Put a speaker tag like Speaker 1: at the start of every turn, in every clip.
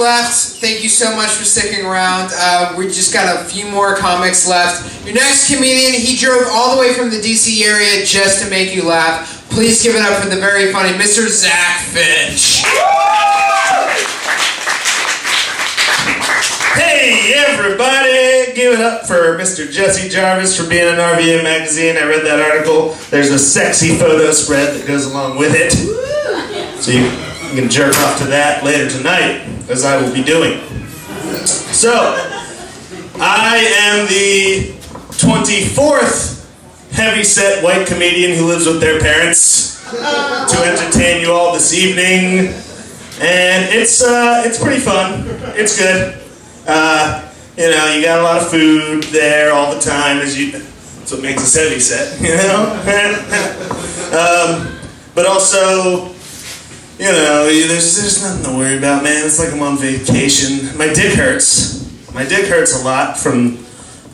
Speaker 1: left. Thank you so much for sticking around. Uh, we just got a few more comics left. Your next comedian, he drove all the way from the DC area just to make you laugh. Please give it up for the very funny Mr. Zach Finch.
Speaker 2: Hey everybody! Give it up for Mr. Jesse Jarvis for being in RVA magazine. I read that article. There's a sexy photo spread that goes along with it. So you can jerk off to that later tonight, as I will be doing. So, I am the 24th heavyset white comedian who lives with their parents to entertain you all this evening. And it's uh, it's pretty fun. It's good. Uh, you know, you got a lot of food there all the time. As you, that's what makes us heavy set. You know, um, but also, you know, there's there's nothing to worry about, man. It's like I'm on vacation. My dick hurts. My dick hurts a lot from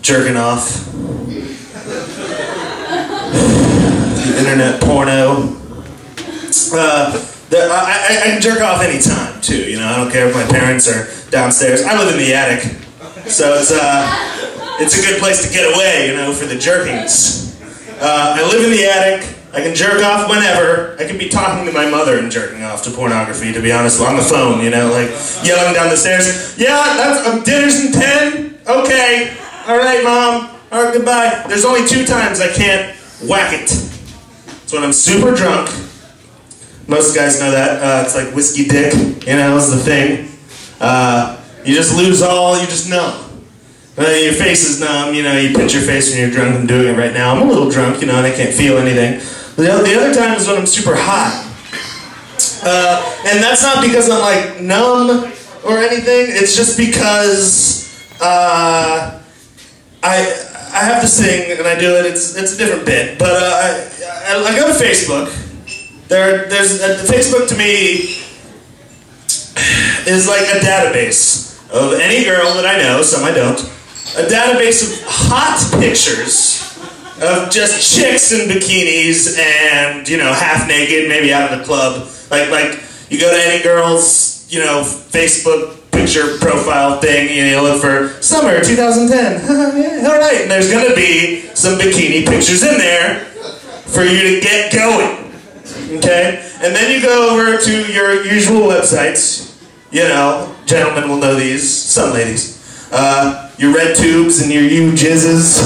Speaker 2: jerking off. Internet porno. Uh, the, I, I, I can jerk off anytime too. You know, I don't care if my parents are downstairs. I live in the attic, so it's uh, it's a good place to get away. You know, for the jerkings. Uh, I live in the attic. I can jerk off whenever. I can be talking to my mother and jerking off to pornography. To be honest, on the phone. You know, like yelling down the stairs. Yeah, that's um, dinner's in ten. Okay, all right, mom. All right, goodbye. There's only two times I can't whack it. It's when I'm super drunk. Most guys know that. Uh, it's like whiskey dick, you know, is the thing. Uh, you just lose all, you just numb. Uh, your face is numb, you know, you pinch your face when you're drunk. I'm doing it right now. I'm a little drunk, you know, and I can't feel anything. The, the other time is when I'm super hot. Uh, and that's not because I'm like numb or anything, it's just because uh, I, I have to sing and I do it, it's, it's a different bit. But uh, I, I, I go to Facebook. There, there's uh, Facebook to me is like a database of any girl that I know, some I don't. A database of hot pictures of just chicks in bikinis and you know half naked, maybe out of the club. Like like you go to any girl's you know Facebook picture profile thing, and you look for summer 2010. yeah, all right, and there's gonna be some bikini pictures in there for you to get going. Okay? And then you go over to your usual websites. You know, gentlemen will know these, some ladies. Uh, your RedTubes and your YouJizzes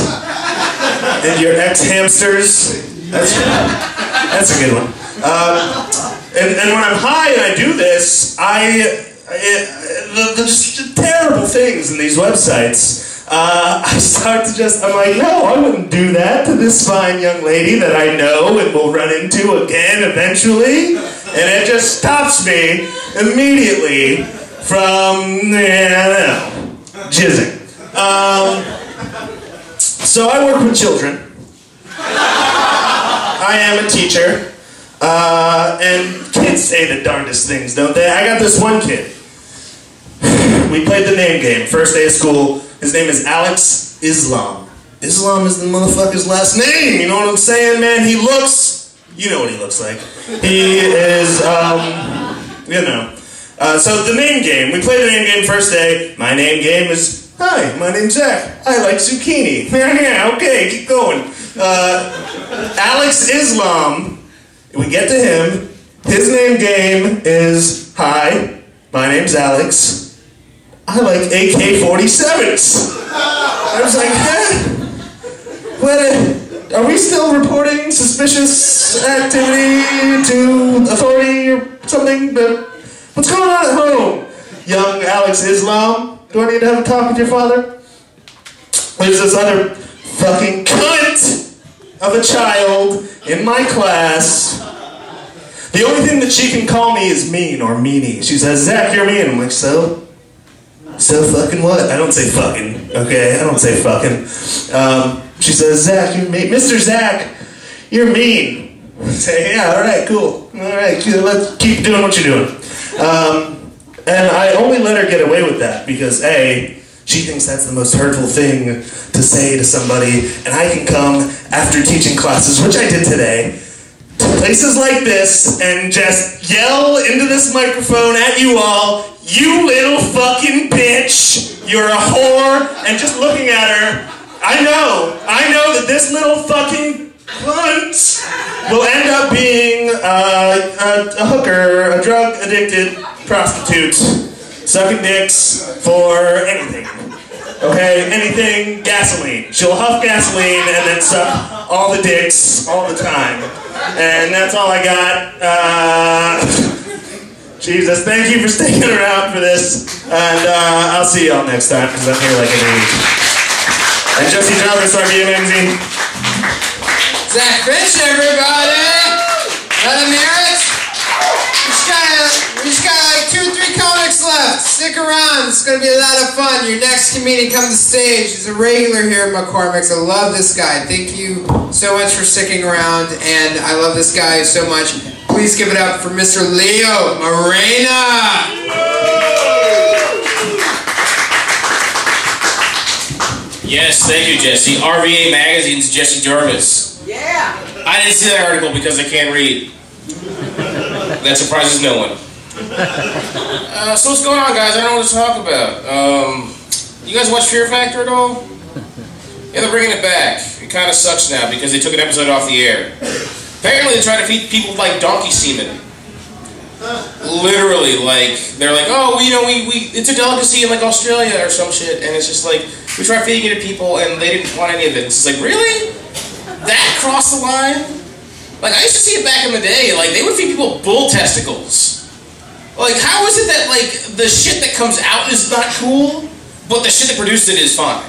Speaker 2: and your xHamsters. That's, that's a good one. Uh, and, and when I'm high and I do this, I. It, the, terrible things in these websites uh, I start to just, I'm like, no, I wouldn't do that to this fine young lady that I know and will run into again eventually. And it just stops me immediately from, yeah, I know, jizzing. Um, so I work with children. I am a teacher. Uh, and kids say the darndest things, don't they? I got this one kid. We played the name game, first day of school. His name is Alex Islam. Islam is the motherfucker's last name. You know what I'm saying, man? He looks, you know what he looks like. He is, um, you know. Uh, so the name game, we play the name game first day. My name game is, hi, my name's Zach. I like zucchini. okay, keep going. Uh, Alex Islam, we get to him. His name game is, hi, my name's Alex. I like AK-47s. I was like, huh? What, are we still reporting suspicious activity to authority or something? But what's going on at home, young Alex Islam? Do I need to have a talk with your father? There's this other fucking cunt of a child in my class. The only thing that she can call me is mean or meanie. She says, Zach, you're mean. I'm like, so? So fucking what? I don't say fucking, okay? I don't say fucking. Um, she says, Zach, you mean, Mr. Zach, you're mean. I say, yeah, all right, cool. All right, let's keep doing what you're doing. Um, and I only let her get away with that because, A, she thinks that's the most hurtful thing to say to somebody, and I can come after teaching classes, which I did today, to places like this and just yell into this microphone at you all, You little fucking bitch! You're a whore! And just looking at her, I know, I know that this little fucking cunt will end up being uh, a, a hooker, a drug addicted prostitute, sucking dicks for anything. Okay, anything gasoline. She'll huff gasoline and then suck all the dicks all the time. And that's all I got. Uh, Jesus, thank you for sticking around for this. And uh, I'll see y'all next time because I'm here like every week. And Jesse Jarvis, RVA Magazine.
Speaker 1: Zach Finch, everybody! Let him. We just got, we just got like two or three comics left. Stick around. It's going to be a lot of fun. Your next comedian come to stage. He's a regular here at McCormack's. I love this guy. Thank you so much for sticking around. And I love this guy so much. Please give it up for Mr. Leo Mairena.
Speaker 3: Yes, thank you, Jesse. RVA Magazine's Jesse Jarvis. I didn't see that article because I can't read. That surprises no one. Uh, so what's going on, guys? I don't know what to talk about. Um, you guys watch Fear Factor at all? Yeah, they're bringing it back. It kind of sucks now because they took an episode off the air. Apparently, they try to feed people like donkey semen. Literally, like they're like, oh, you know, we, we it's a delicacy in like Australia or some shit, and it's just like we try feeding it to people, and they didn't want any of it. It's like, really? That crossed the line? Like I used to see it back in the day. Like they would feed people bull testicles. Like how is it that like the shit that comes out is not cool, but the shit that produced it is fine?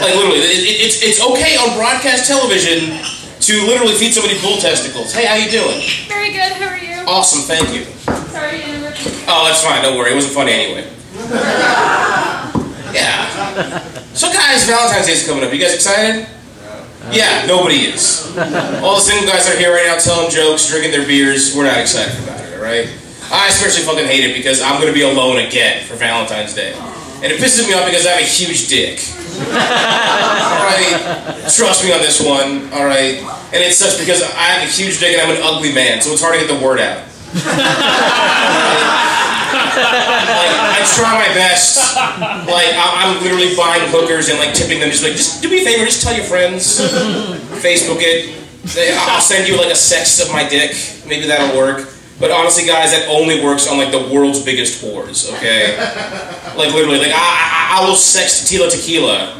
Speaker 3: Like literally, it, it, it's it's okay on broadcast television to literally feed somebody bull testicles. Hey, how you doing?
Speaker 4: Very good. How are you?
Speaker 3: Awesome, thank you.
Speaker 4: Sorry to interrupt.
Speaker 3: Oh, that's fine. Don't worry. It wasn't funny anyway. Yeah. So, guys, Valentine's Day is coming up. You guys excited? Yeah, nobody is. All the single guys are here right now telling jokes, drinking their beers. We're not excited about it, all right? I especially fucking hate it because I'm gonna be alone again for Valentine's Day. And it pisses me off because I have a huge dick. Alright? Trust me on this one, alright? And it sucks because I have a huge dick and I'm an ugly man, so it's hard to get the word out. like, I try my best. Like, I- I'm literally buying hookers and like tipping them. Just like, just do me a favor, just tell your friends. Facebook it. They- I'll send you like a sex of my dick. Maybe that'll work. But honestly, guys, that only works on like the world's biggest whores. Okay, like literally, like I, I, I will sex Tila Tequila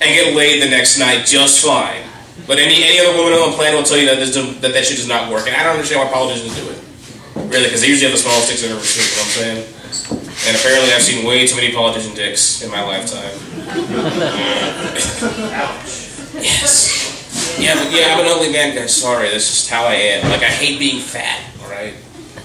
Speaker 3: and get laid the next night just fine. But any any other woman on the planet will tell you that this, that that shit does not work, and I don't understand why politicians do it. Really, because they usually have the smallest dicks I've ever seen. You know what I'm saying? And apparently, I've seen way too many politician dicks in my lifetime. Ouch. Yes. Yeah, but yeah, I'm an ugly man, guys. Sorry, that's just how I am. Like, I hate being fat. All right.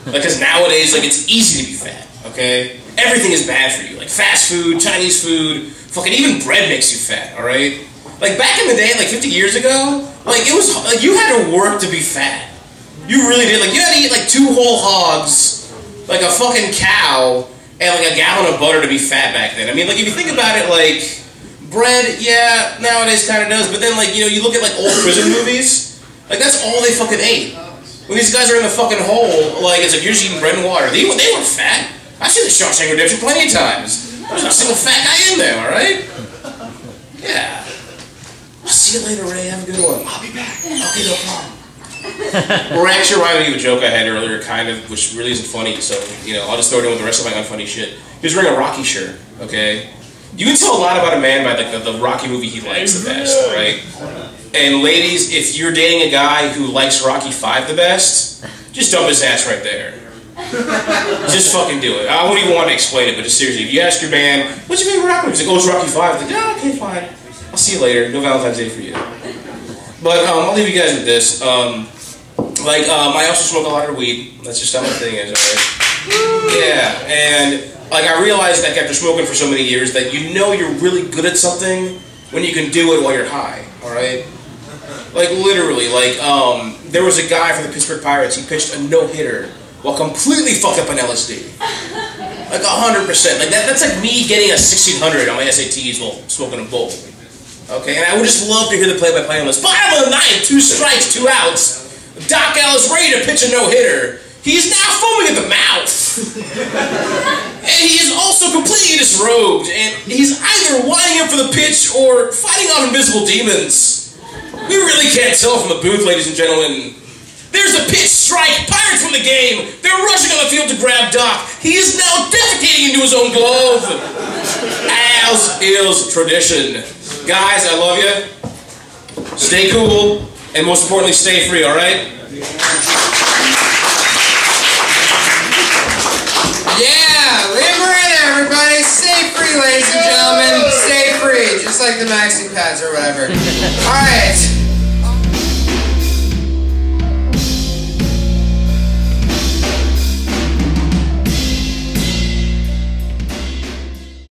Speaker 3: Like, nowadays, like, it's easy to be fat. Okay. Everything is bad for you. Like fast food, Chinese food, fucking even bread makes you fat. All right. Like back in the day, like 50 years ago, like it was like you had to work to be fat. You really did. Like you had to eat like two whole hogs, like a fucking cow, and like a gallon of butter to be fat back then. I mean, like if you think about it, like bread, yeah, nowadays kind of does. But then like you know you look at like old prison movies, like that's all they fucking ate. When these guys are in the fucking hole, like it's like you're just eating bread and water. They they were fat. I've seen the Shawshank Redemption plenty of times. There's not a single fat guy in there. All right. Yeah. I'll see you later, Ray. Have a good one. I'll be back. Okay, no problem. We're actually reminded me of a joke I had earlier, kind of, which really isn't funny. So you know, I'll just throw it in with the rest of my unfunny shit. He was wearing a Rocky shirt. Okay. You can tell a lot about a man by like the, the Rocky movie he likes the best, right? And ladies, if you're dating a guy who likes Rocky Five the best, just dump his ass right there. just fucking do it. I won't even want to explain it, but just seriously, if you ask your man, what's your favorite Rocky movie? He's like, oh, it's Rocky Five. Like, yeah, okay, fine. I'll see you later. No Valentine's Day for you. But um, I'll leave you guys with this. Um, like, um, I also smoke a lot of weed. That's just how my thing is, alright? Yeah, and like I realized that after smoking for so many years that you know you're really good at something when you can do it while you're high, alright? Like literally, like um, there was a guy for the Pittsburgh Pirates. He pitched a no hitter while completely fucked up on LSD. Like hundred percent. Like that, that's like me getting a sixteen hundred on my SATs while smoking a bowl. Okay, and I would just love to hear the play-by-play on this. Bottom of the ninth, two strikes, two outs. Doc Ellis ready to pitch a no hitter. He is now foaming at the mouth. and he is also completely disrobed, and he's either lining up for the pitch or fighting off invisible demons. We really can't tell from the booth, ladies and gentlemen. There's a pitch strike. Pirates win the game. They're rushing on the field to grab Doc. He is now defecating into his own glove. As is tradition. Guys, I love you. Stay cool, and most importantly, stay free, alright?
Speaker 1: Yeah, Liberator, everybody. Stay free, ladies and gentlemen. Stay free, just like the maxi pads or whatever. All right.